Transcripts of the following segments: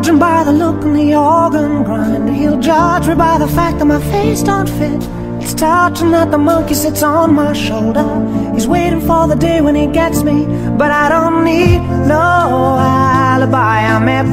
Judging by the look in the organ grinder. He'll judge me by the fact that my face don't fit. It's touching that the monkey sits on my shoulder. He's waiting for the day when he gets me But I don't need no alibi. I'm a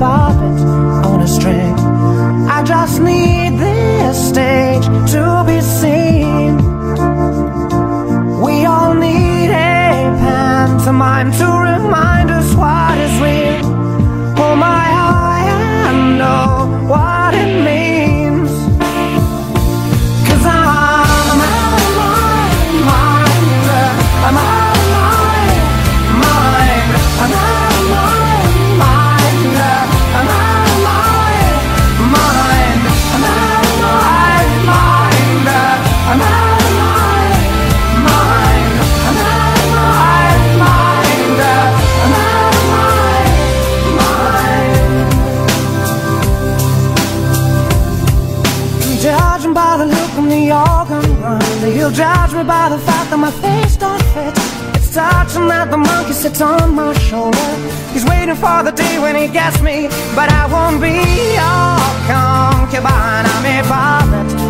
He'll judge me by the fact that my face don't fit. It's touching that the monkey sits on my shoulder. He's waiting for the day when he gets me But I won't be your concubine. I'm a puppet,